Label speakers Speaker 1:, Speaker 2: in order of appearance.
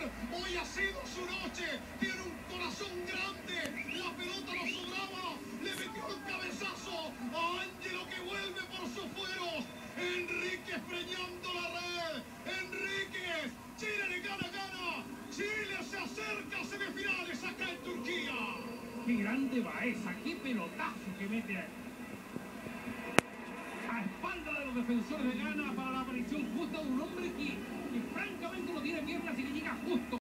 Speaker 1: Hoy ha sido su noche. Tiene un corazón grande. La pelota no sobraba. Le metió un cabezazo a Ángelo que vuelve por sus fueros. Enrique preñando la red. Enrique. Chile le gana, gana. Chile se acerca a semifinales acá en Turquía.
Speaker 2: Qué grande va esa, qué pelotazo que mete a, a espalda de los defensores de Ghana para la aparición justa de un hombre que.